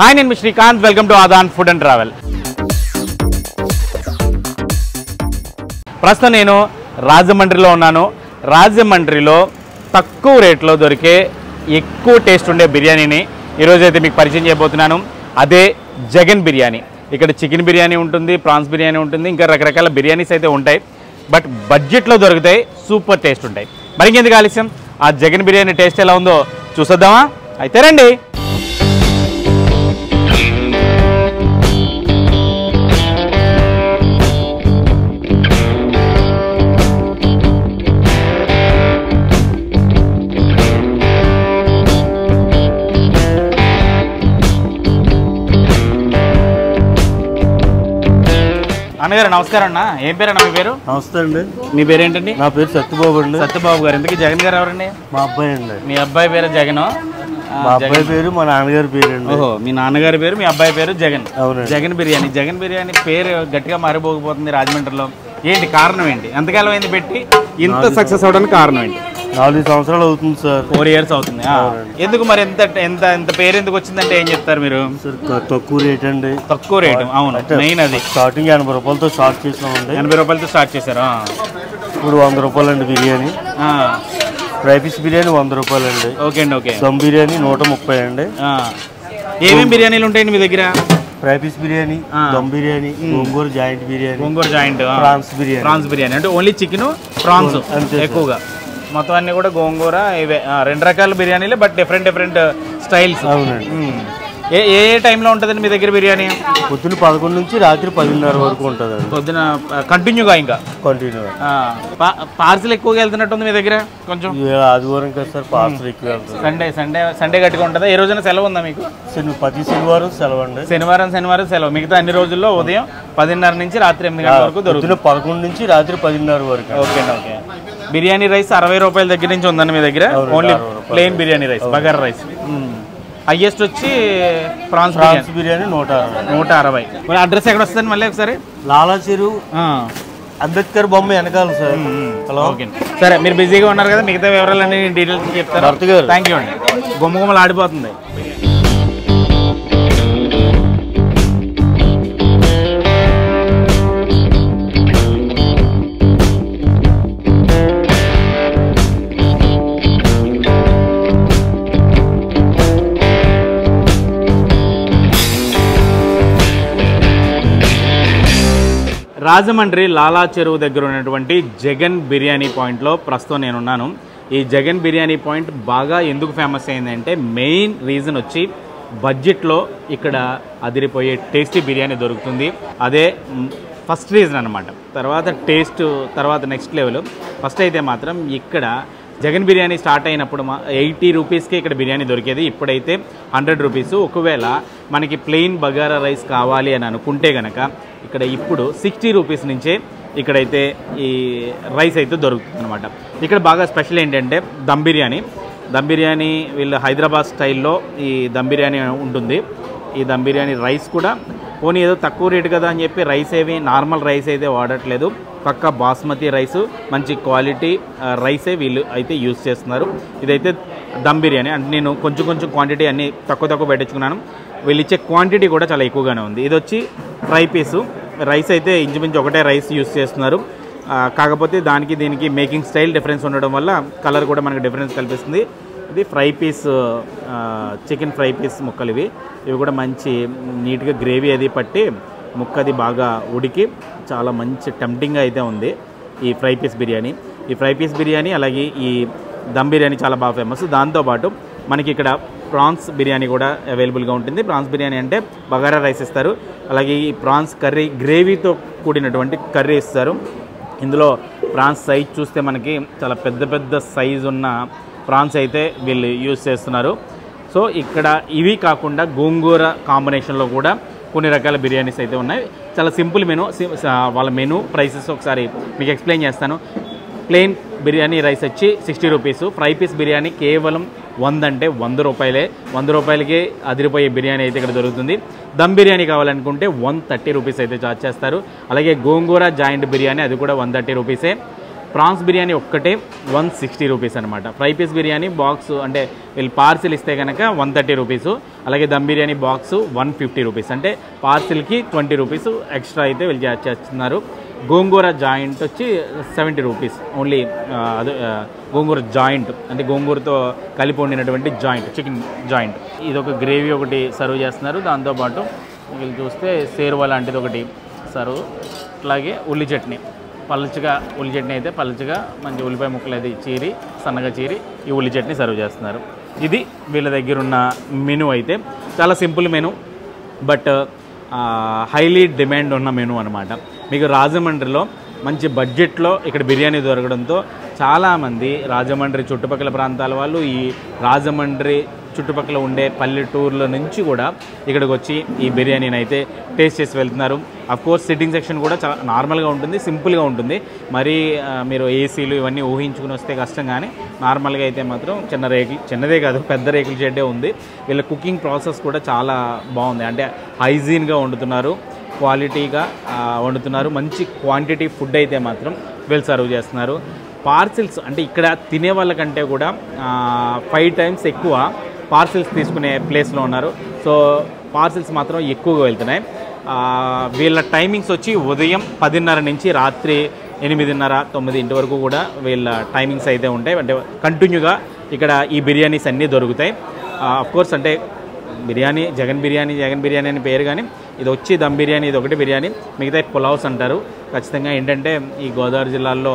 Hi నేను Srikanth. Welcome to Aadhan food and travel ప్రస్తుతం నేను రాజమండ్రిలో ఉన్నాను. రాజమండ్రిలో తక్కువ రేట్లో దొరికే ఎక్కువ టేస్ట్ ఉండే బిర్యానీని ఈరోజు అయితే మీకు పరిచయం చేయబోతున్నాను. అదే జగన్ బిర్యానీ. ఇక్కడ చికెన్ బిర్యానీ ఉంటుంది ప్రాన్స్ బిర్యానీ ఉంటుంది ఇంకా రకరకాల బిర్యానీస్ అయితే ఉంటాయి. బట్ బడ్జెట్లో దొరుకుతాయి సూపర్ టేస్ట్ ఉంటాయి. మరి ఇంకెందుకు ఆలస్యం? ఆ జగన్ బిర్యానీ టేస్ట్ ఎలా ఉందో చూసొద్దామా? అయితే రండి. అన్నగారు నమస్కారం అన్న. ఏం పేరు అన్న మీ పేరు? నమస్తే అండి. మీ పేరేంటండి? నా పేరు సత్యబాబు అండి సత్యబాబు గారు. ఎందుకు జగన్ గారు ఎవరండి? మా అబ్బాయి అండి. మీ అబ్బాయి పేరు జగన్. మా అబ్బాయి పేరు మా నాన్నగారి పేరు అండి ఓహో మీ నాన్నగారి పేరు మీ అబ్బాయి పేరు జగన్. జగన్ బిర్యానీ. జగన్ బిర్యానీ పేరు గట్టిగా మారిపోకపోతుంది రాజమండ్రిలో. ఏంటి కారణం ఏంటి? ఎంతకాలం అయింది పెట్టి ఇంత సక్సెస్ అవడానికి కారణం ఏంటి? నాలుగు సంవత్సరాలు అవుతుంది సార్. ఫోర్ ఇయర్స్ అవుతుంది. ఎందుకు మరి ఎంత ఎంత ఎంత పేరు ఎందుకు వచ్చిందంటే ఏం చెప్తారు మీరు? తక్కువ రేట్ అండి. తక్కువ రేటు అవును. మెయిన్ అది. స్టార్టింగ్ ఎనభై రూపాయలతో స్టార్ట్ చేసామండి ఎనభై రూపాయలతో స్టార్ట్ చేశారు. ఇప్పుడు వంద రూపాయలు అండి బిర్యానీ. ఫ్రై పీస్ బిర్యానీ వంద రూపాయలు అండి ఓకే అండి ఓకే. దమ్ బిర్యానీ నూట ముప్పై అండి. ఆ. ఏమేం బిర్యానీలు ఉంటాయండి మీ దగ్గర? Fry piece biryani. Dum biryani gongura joint biryani gongura joint prawns biryani. Prawns biryani. అంటే ఓన్లీ చికెన్ ప్రాన్స్. ఎక్కువగా. మొత్తం అన్ని కూడా గోంగూర ఇవే. రెండు రకాల బిర్యానీలే బట్ డిఫరెంట్ డిఫరెంట్ స్టైల్స్. అవునండి. ఏ ఏ టైంలో ఉంటుందండి మీ దగ్గర బిర్యానీ? పొద్దున్న పదకొండు నుంచి రాత్రి పదిన్నర వరకు ఉంటుందండి. పొద్దున కంటిన్యూగా ఇంకా? కంటిన్యూ పార్సిల్ ఎక్కువగా వెళ్తున్నట్టుంది మీ దగ్గర కొంచెం? ఆదివారం కదా సార్ పార్సల్ ఎక్కువ సండే సండే సండే గట్టిగా ఉంటుందా? ఏ రోజైనా సెలవు ఉందా మీకు? ప్రతి శనివారం సెలవు అండి శనివారం శనివారం సెలవు. మిగతా అన్ని రోజుల్లో ఉదయం పదిన్నర నుంచి రాత్రి ఎనిమిది గంటల వరకు దొరుకుతుంది. పొద్దున పదకొండు నుంచి రాత్రి పదిన్నర వరకు. ఓకే అండి ఓకే. బిర్యానీ రైస్ అరవై రూపాయల దగ్గర నుంచి ఉందండి మీ దగ్గర? Only. Plain biryani rice bagara rice. Highest వచ్చి ప్రాన్స్ ప్రాన్స్ బిర్యానీ. నూట నూట అరవై. మరి అడ్రస్ ఎక్కడ వస్తుంది మళ్ళీ ఒకసారి? లాలా చెరువు. అంబేద్కర్ బొమ్మ వెనకాల సార్. హలో. సరే మీరు బిజీగా ఉన్నారు కదా మిగతా వివరాలన్నీ డీటెయిల్స్ చెప్తారా. థ్యాంక్ యూ అండి. గుమ్మ గుమ్మలు ఆడిపోతుంది. రాజమండ్రి లాలా చెరువు దగ్గర ఉన్నటువంటి జగన్ బిర్యానీ పాయింట్లో ప్రస్తుతం నేనున్నాను. ఈ జగన్ బిర్యానీ పాయింట్ బాగా ఎందుకు ఫేమస్ అయిందంటే మెయిన్ రీజన్ వచ్చి బడ్జెట్లో ఇక్కడ అదిరిపోయే టేస్టీ బిర్యానీ దొరుకుతుంది. అదే ఫస్ట్ రీజన్ అనమాట తర్వాత టేస్ట్ తర్వాత నెక్స్ట్ లెవెల్ ఫస్ట్ అయితే మాత్రం ఇక్కడ జగన్ బిర్యానీ స్టార్ట్ అయినప్పుడు మా ఎయిటీ రూపీస్కి ఇక్కడ బిర్యానీ దొరికేది. ఇప్పుడైతే హండ్రెడ్ రూపీస్ ఒకవేళ మనకి ప్లెయిన్ బగారా రైస్ కావాలి అని అనుకుంటే కనుక ఇక్కడ ఇప్పుడు సిక్స్టీ రూపీస్ నుంచే ఇక్కడైతే ఈ రైస్ అయితే దొరుకుతుంది అనమాట ఇక్కడ బాగా స్పెషల్ ఏంటంటే దమ్ బిర్యానీ. దమ్ బిర్యానీ వీళ్ళు హైదరాబాద్ స్టైల్లో ఈ దమ్ బిర్యానీ ఉంటుంది. ఈ దమ్ బిర్యానీ రైస్ కూడా. పోనీ ఏదో తక్కువ రేటు కదా అని చెప్పి రైస్ ఏవి నార్మల్ రైస్ అయితే వాడట్లేదు. పక్క బాస్మతి రైస్ మంచి క్వాలిటీ రైసే వీళ్ళు అయితే యూస్ చేస్తున్నారు. ఇదైతే దమ్ బిర్యానీ. అంటే నేను కొంచెం కొంచెం క్వాంటిటీ అన్నీ తక్కువ తక్కువ పెట్టించుకున్నాను. వీళ్ళు ఇచ్చే క్వాంటిటీ కూడా చాలా ఎక్కువగానే ఉంది. ఇది వచ్చి ఫ్రై పీసు రైస్ అయితే ఇంచుమించు ఒకటే రైస్ యూస్ చేస్తున్నారు. కాకపోతే దానికి దీనికి మేకింగ్ స్టైల్ డిఫరెన్స్ ఉండడం వల్ల కలర్ కూడా మనకు డిఫరెన్స్ కల్పిస్తుంది. ఇది fry piece chicken fry piece ముక్కలు ఇవి. ఇవి కూడా మంచి నీట్గా గ్రేవీ అది పట్టి ముక్క అది బాగా ఉడికి చాలా మంచి టెంప్టింగ్గా అయితే ఉంది ఈ ఫ్రై పీస్ బిర్యానీ. ఈ ఫ్రై పీస్ బిర్యానీ అలాగే ఈ దమ్ బిర్యానీ చాలా బాగా ఫేమస్ దాంతోపాటు మనకి ఇక్కడ ప్రాన్స్ బిర్యానీ కూడా అవైలబుల్గా ఉంటుంది. ప్రాన్స్ బిర్యానీ అంటే బగారా రైస్ ఇస్తారు. అలాగే ఈ ప్రాన్స్ కర్రీ గ్రేవీతో కూడినటువంటి కర్రీ ఇస్తారు. ఇందులో ప్రాన్స్ సైజ్ చూస్తే మనకి చాలా పెద్ద పెద్ద సైజు ఉన్న ప్రాన్స్ అయితే వీళ్ళు యూజ్ చేస్తున్నారు. సో ఇక్కడ ఇవి కాకుండా గోంగూర కాంబినేషన్లో కూడా కొన్ని రకాల బిర్యానీస్ అయితే ఉన్నాయి. చాలా సింపుల్ మెను వాళ్ళ మెను ప్రైసెస్ ఒకసారి మీకు ఎక్స్ప్లెయిన్ చేస్తాను. ప్లెయిన్ బిర్యానీ రైస్ వచ్చి sixty rupees. Fry piece biryani కేవలం వంద అంటే వంద రూపాయలే. వంద రూపాయలకి అదిరిపోయే బిర్యానీ అయితే ఇక్కడ దొరుకుతుంది. దమ్ బిర్యానీ కావాలనుకుంటే వన్ థర్టీ రూపీస్ అయితే చార్జ్ చేస్తారు. అలాగే గోంగూర జాయింట్ బిర్యానీ అది కూడా వన్ థర్టీ రూపీసే. ప్రాన్స్ బిర్యానీ ఒక్కటే వన్ సిక్స్టీ రూపీస్ అనమాట ఫ్రై పీస్ బిర్యానీ బాక్స్ అంటే వీళ్ళు పార్సిల్ ఇస్తే కనుక వన్ థర్టీ రూపీస్. అలాగే dum biryani box one fifty rupees. అంటే పార్సిల్కి ట్వంటీ రూపీస్ ఎక్స్ట్రా అయితే వీళ్ళు చేస్తున్నారు. గోంగూర జాయింట్ వచ్చి సెవెంటీ రూపీస్. ఓన్లీ అదే గోంగూర జాయింట్. అంటే గోంగూరతో కలిపి వండినటువంటి జాయింట్ చికెన్ జాయింట్. ఇది ఒక గ్రేవీ ఒకటి సర్వ్ చేస్తున్నారు. దాంతోపాటు వీళ్ళు చూస్తే సేరువా లాంటిది ఒకటి సర్వ్. అలాగే ఉల్లి చట్నీ. పలుచగా ఉల్లి చట్నీ అయితే పలుచగా మంచి ఉల్లిపాయ ముక్కలు అది చీరి సన్నగా చీరి ఈ ఉల్లి చట్నీ సర్వ్ చేస్తున్నారు. ఇది వీళ్ళ దగ్గర ఉన్న మెను అయితే. చాలా simple menu but highly demand ఉన్న మెనూ అనమాట మీకు రాజమండ్రిలో మంచి బడ్జెట్లో ఇక్కడ బిర్యానీ దొరకడంతో చాలామంది రాజమండ్రి చుట్టుపక్కల ప్రాంతాల వాళ్ళు ఈ రాజమండ్రి చుట్టుపక్కల ఉండే పల్లెటూర్ల నుంచి కూడా ఇక్కడికి వచ్చి ఈ బిర్యానీని అయితే టేస్ట్ చేసి వెళ్తున్నారు. అఫ్ కోర్స్ సిట్టింగ్ సెక్షన్ కూడా చాలా నార్మల్గా ఉంటుంది సింపుల్గా ఉంటుంది. మరి మీరు ఏసీలు ఇవన్నీ ఊహించుకుని వస్తే కష్టం కానీ నార్మల్గా అయితే మాత్రం చిన్న రేకులు చిన్నదే కాదు పెద్ద రేకుల షెడ్డే ఉంది. వీళ్ళ కుకింగ్ ప్రాసెస్ కూడా చాలా బాగుంది. అంటే హైజీన్గా వండుతున్నారు క్వాలిటీగా వండుతున్నారు. మంచి క్వాంటిటీ ఫుడ్ అయితే మాత్రం వీళ్ళు సర్వ్ చేస్తున్నారు. పార్సిల్స్ అంటే ఇక్కడ తినే వాళ్ళకంటే కూడా ఫైవ్ టైమ్స్ ఎక్కువ పార్సిల్స్ తీసుకునే ప్లేస్లో ఉన్నారు. సో పార్సిల్స్ మాత్రం ఎక్కువగా వెళ్తున్నాయి. వీళ్ళ టైమింగ్స్ వచ్చి ఉదయం పదిన్నర నుంచి రాత్రి ఎనిమిదిన్నర తొమ్మిది ఇంటి వరకు కూడా వీళ్ళ టైమింగ్స్ అయితే ఉంటాయి. అంటే కంటిన్యూగా ఇక్కడ ఈ బిర్యానీస్ అన్నీ దొరుకుతాయి. కోర్స్ అంటే బిర్యానీ జగన్ బిర్యానీ జగన్ బిర్యానీ అని పేరు కానీ ఇది వచ్చి దమ్ బిర్యానీ ఇది ఒకటి బిర్యానీ. మిగతా పులావ్స్ అంటారు. ఖచ్చితంగా ఏంటంటే ఈ గోదావరి జిల్లాల్లో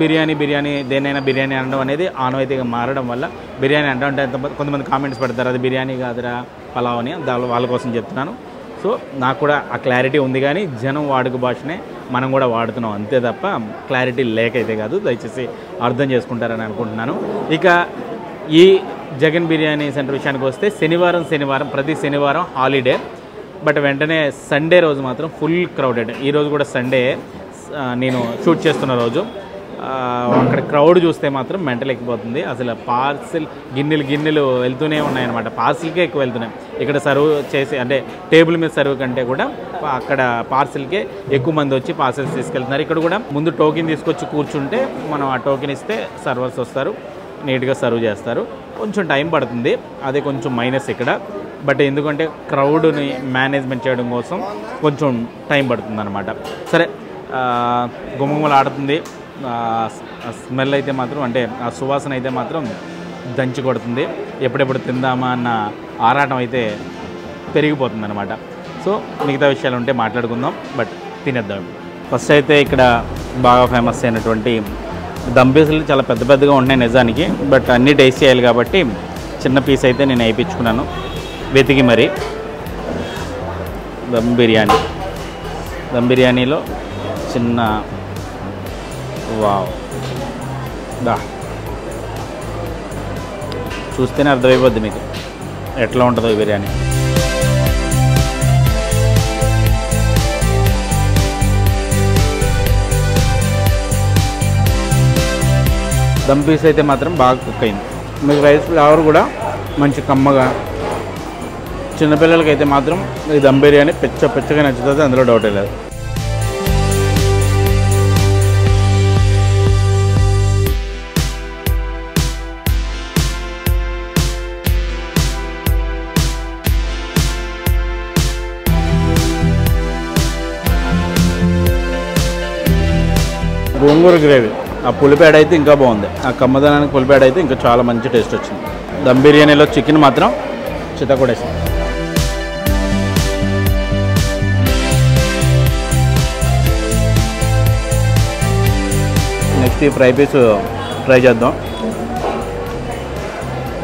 బిర్యానీ బిర్యానీ దేనైనా బిర్యానీ అనడం అనేది ఆనవాయితీగా మారడం వల్ల బిర్యానీ అంటాం అంటే కొంతమంది కామెంట్స్ పెడతారు అది బిర్యానీ కాదురా పలావ్ అని. దాని వాళ్ళ కోసం చెప్తున్నాను. సో నాకు కూడా ఆ క్లారిటీ ఉంది కానీ జనం వాడుక భాషనే మనం కూడా వాడుతున్నాం అంతే తప్ప క్లారిటీ లేక అయితే కాదు. దయచేసి అర్థం చేసుకుంటారని అనుకుంటున్నాను. ఇక ఈ జగన్ బిర్యానీ సెంటర్ విషయానికి వస్తే శనివారం శనివారం ప్రతి శనివారం హాలిడే బట్ వెంటనే సండే రోజు మాత్రం ఫుల్ క్రౌడెడ్ ఈ రోజు కూడా సండే నేను షూట్ చేస్తున్న రోజు. అక్కడ క్రౌడ్ చూస్తే మాత్రం మెంటల్ ఎక్కిపోతుంది. అసలు పార్సిల్ గిన్నెలు గిన్నెలు వెళ్తూనే ఉన్నాయన్నమాట. పార్సిల్కే ఎక్కువ వెళ్తున్నాయి. ఇక్కడ సర్వ్ చేసి అంటే టేబుల్ మీద సర్వ్ కంటే కూడా అక్కడ పార్సిల్కే ఎక్కువ మంది వచ్చి పార్సిల్స్ తీసుకెళ్తున్నారు. ఇక్కడ కూడా ముందు టోకెన్ తీసుకొచ్చి కూర్చుంటే మనం ఆ టోకెన్ ఇస్తే సర్వర్స్ వస్తారు. నీట్గా సర్వ్ చేస్తారు. కొంచెం టైం పడుతుంది. అదే కొంచెం మైనస్ ఇక్కడ. బట్ ఎందుకంటే క్రౌడ్ని మేనేజ్మెంట్ చేయడం కోసం కొంచెం టైం పడుతుంది అనమాట సరే గుమ్మగుమ్మలు ఆడుతుంది. స్మెల్ అయితే మాత్రం అంటే ఆ సువాసన అయితే మాత్రం దంచి కొడుతుంది. ఎప్పుడెప్పుడు తిందామా అన్న ఆరాటం అయితే పెరిగిపోతుంది అనమాట సో మిగతా విషయాలు ఉంటే మాట్లాడుకుందాం బట్ తినేద్దాం. ఫస్ట్ అయితే ఇక్కడ బాగా ఫేమస్ అయినటువంటి దమ్ పీసులు చాలా పెద్ద పెద్దగా ఉన్నాయి నిజానికి బట్ అన్నీ టేస్ట్ చేయాలి కాబట్టి చిన్న పీస్ అయితే నేను వేయించుకున్నాను. వెతికి మరి. దమ్ బిర్యానీ. దమ్ బిర్యానీలో చిన్న వావ్ దా. చూస్తేనే అర్థమైపోద్ది మీకు. ఎట్లా ఉంటుందో ఈ బిర్యానీ. దమ్ పీస్ అయితే మాత్రం బాగా కుక్ అయింది. మీకు రైస్ ఫ్లేవర్ కూడా మంచి కమ్మగా. చిన్నపిల్లలకి అయితే మాత్రం ఈ దమ్ బిర్యానీ పెచ్చ పెచ్చగా నచ్చుతుంది అందులో డౌటే లేదు. గోంగూర గ్రేవీ. ఆ పులిపేడ అయితే ఇంకా బాగుంది. ఆ కమ్మదనానికి పులిపేడ అయితే ఇంకా చాలా మంచి టేస్ట్ వచ్చింది. దమ్ బిర్యానీలో చికెన్ మాత్రం చితకొడేసింది నెక్స్ట్ ఈ ఫ్రై పీస్ ట్రై చేద్దాం.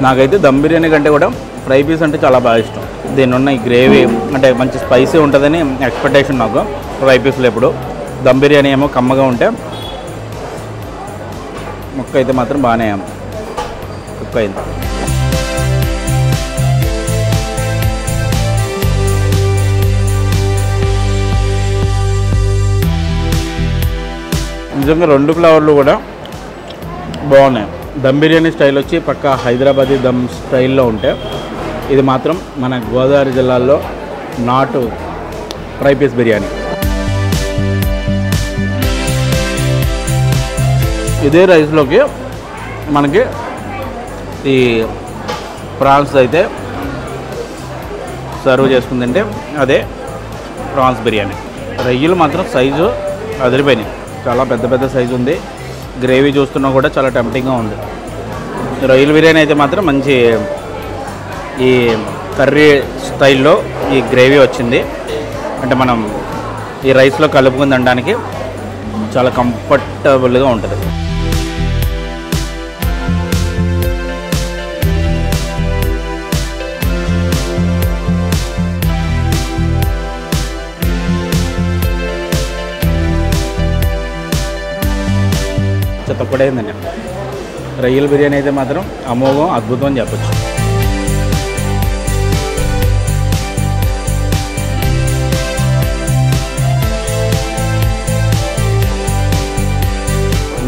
నాకైతే దమ్ బిర్యానీ కంటే కూడా ఫ్రై పీస్ అంటే చాలా బాగా ఇష్టం. దీని ఉన్న ఈ గ్రేవీ అంటే మంచి స్పైసీ ఉంటుందని ఎక్స్పెక్టేషన్ నాకు. ఫ్రై పీస్లో ఎప్పుడు. దమ్ బిర్యానీ ఏమో కమ్మగా ఉంటే అయితే మాత్రం బాగానే కుక్ అయింది నిజంగా రెండు ఫ్లేవర్లు కూడా బాగున్నాయి. దమ్ బిర్యానీ స్టైల్ వచ్చి పక్క హైదరాబాదీ దమ్ స్టైల్లో ఉంటే ఇది మాత్రం మన గోదావరి జిల్లాలో నాటు ఫ్రై పీస్ బిర్యానీ. ఇదే రైస్లోకి మనకి ఈ ప్రాన్స్ అయితే సర్వ్ చేసుకుందంటే అదే ప్రాన్స్ బిర్యానీ. రొయ్యలు మాత్రం సైజు అదిరిపోయినాయి. చాలా పెద్ద పెద్ద సైజు ఉంది. గ్రేవీ చూస్తున్నా కూడా చాలా టెంప్టింగ్గా ఉంది. రొయ్యల బిర్యానీ అయితే మాత్రం మంచి ఈ కర్రీ స్టైల్లో ఈ గ్రేవీ వచ్చింది. అంటే మనం ఈ రైస్లో కలుపుకుని తినడానికి చాలా కంఫర్టబుల్గా ఉంటుంది. చెత్తపడేందండి రొయ్యల బిర్యానీ అయితే మాత్రం అమోఘం అద్భుతం అని చెప్పొచ్చు.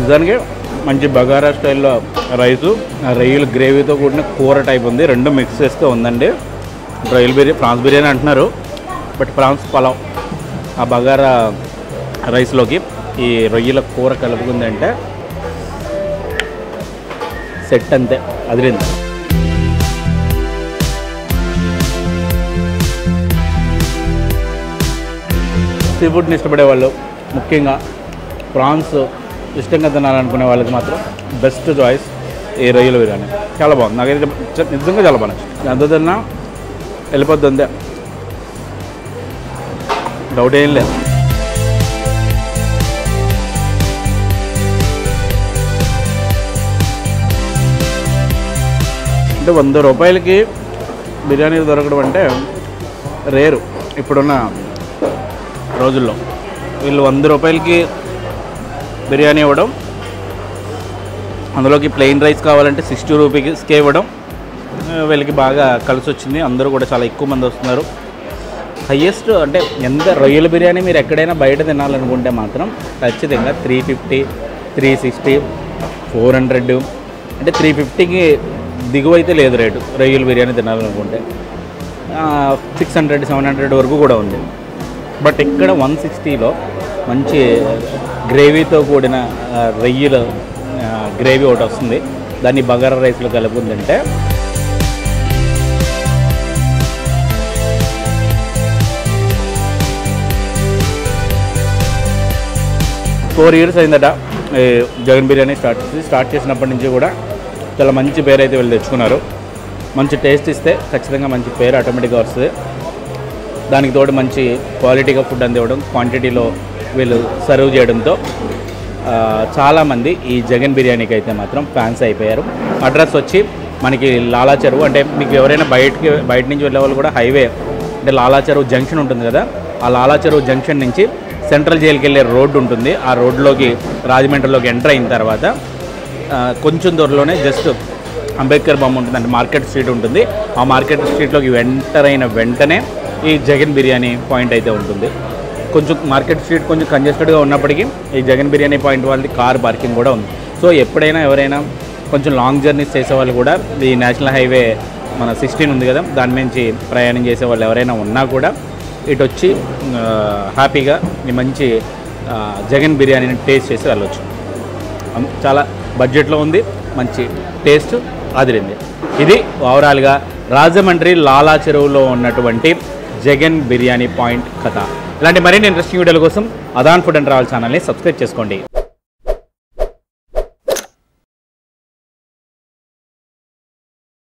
నిజానికి మంచి బగారా స్టైల్లో రైసు ఆ రొయ్యల గ్రేవీతో కూడిన కూర టైప్ ఉంది. రెండు మిక్స్ చేస్తే ఉందండి. రొయ్యల బిర్యానీ ప్రాన్స్ బిర్యానీ అంటున్నారు. But prawns pulao. ఆ బగారా రైస్లోకి ఈ రొయ్యల కూర కలుపుకుందంటే సెట్ అంతే. ಅದರಿಂದ సీ ఫుడ్ని ఇష్టపడే వాళ్ళు ముఖ్యంగా ప్రాన్స్ ఇష్టంగా తినాలనుకునే వాళ్ళకి మాత్రం బెస్ట్ చాయిస్ ఈ రొయ్యల బిర్యానీ. చాలా బాగుంది. నాకైతే నిజంగా చాలా బాగా నచ్చింది. ఎంత తిన్నా వెళ్ళిపోద్ది అంతే. డౌట్ ఏం లేదు. అంటే వంద రూపాయలకి బిర్యానీ దొరకడం అంటే రేరు ఇప్పుడున్న రోజుల్లో. వీళ్ళు వంద రూపాయలకి బిర్యానీ ఇవ్వడం అందులోకి ప్లెయిన్ రైస్ కావాలంటే సిక్స్టీ రూపీస్కే ఇవ్వడం వీళ్ళకి బాగా కలిసి వచ్చింది అందరూ కూడా చాలా ఎక్కువ మంది వస్తున్నారు. హయ్యెస్ట్ అంటే ఎంత రొయ్యల బిర్యానీ మీరు ఎక్కడైనా బయట తినాలనుకుంటే మాత్రం ఖచ్చితంగా three fifty three sixty four hundred అంటే త్రీ ఫిఫ్టీకి దిగువ అయితే లేదు రేటు. రొయ్యల బిర్యానీ తినాలనుకుంటే. సిక్స్ హండ్రెడ్ సెవెన్ హండ్రెడ్ వరకు కూడా ఉంది. బట్ ఇక్కడ వన్ సిక్స్టీలో మంచి గ్రేవీతో కూడిన రొయ్యల గ్రేవీ ఒకటి వస్తుంది. దాన్ని బగారా రైస్లో కలుపుకుందంటే ఫోర్ ఇయర్స్ అయిందట జగన్ బిర్యానీ స్టార్ట్ చేసి. స్టార్ట్ చేసినప్పటి నుంచి కూడా చాలా మంచి పేరు అయితే వీళ్ళు తెచ్చుకున్నారు. మంచి టేస్ట్ ఇస్తే ఖచ్చితంగా మంచి పేరు ఆటోమేటిక్గా వస్తుంది. దానికి తోడు మంచి క్వాలిటీగా ఫుడ్ అందివ్వడం క్వాంటిటీలో వీళ్ళు సర్వ్ చేయడంతో చాలామంది ఈ జగన్ బిర్యానీకి అయితే మాత్రం ఫ్యాన్స్ అయిపోయారు. అడ్రస్ వచ్చి మనకి లాలా చెరువు అంటే మీకు ఎవరైనా బయటకి బయట నుంచి వెళ్ళే వాళ్ళు కూడా హైవే అంటే లాలా చెరువు జంక్షన్ ఉంటుంది కదా ఆ లాలా చెరువు జంక్షన్ నుంచి సెంట్రల్ జైలుకి వెళ్ళే రోడ్డు ఉంటుంది. ఆ రోడ్లోకి రాజమండ్రిలోకి ఎంటర్ అయిన తర్వాత కొంచెం దూరంలోనే జస్ట్ అంబేద్కర్ బొమ్మ ఉంటుంది అంటే మార్కెట్ స్ట్రీట్ ఉంటుంది. ఆ మార్కెట్ స్ట్రీట్లోకి ఎంటర్ అయిన వెంటనే ఈ జగన్ బిర్యానీ పాయింట్ అయితే ఉంటుంది. కొంచెం మార్కెట్ స్ట్రీట్ కొంచెం కంజెస్టెడ్గా ఉన్నప్పటికీ ఈ జగన్ బిర్యానీ పాయింట్ వాళ్ళది కార్ పార్కింగ్ కూడా ఉంది. సో ఎప్పుడైనా ఎవరైనా కొంచెం లాంగ్ జర్నీస్ చేసే వాళ్ళు కూడా ఈ నేషనల్ హైవే మన సిక్స్టీన్ ఉంది కదా దాని నుంచి ప్రయాణం చేసే వాళ్ళు ఎవరైనా ఉన్నా కూడా ఇటు వచ్చి హ్యాపీగా ఈ మంచి జగన్ బిర్యానీని టేస్ట్ చేసి వెళ్ళొచ్చు. చాలా బడ్జెట్లో ఉంది మంచి టేస్ట్ అదిరింది. ఇది ఓవరాల్గా రాజమండ్రి లాలా చెరువులో ఉన్నటువంటి జగన్ బిర్యానీ పాయింట్ కథ. ఇలాంటి మరిన్ని ఇంట్రెస్టింగ్ వీడియోల కోసం అదాన్ ఫుడ్ అండ్ ట్రావెల్ ఛానల్ని సబ్స్క్రైబ్ చేసుకోండి.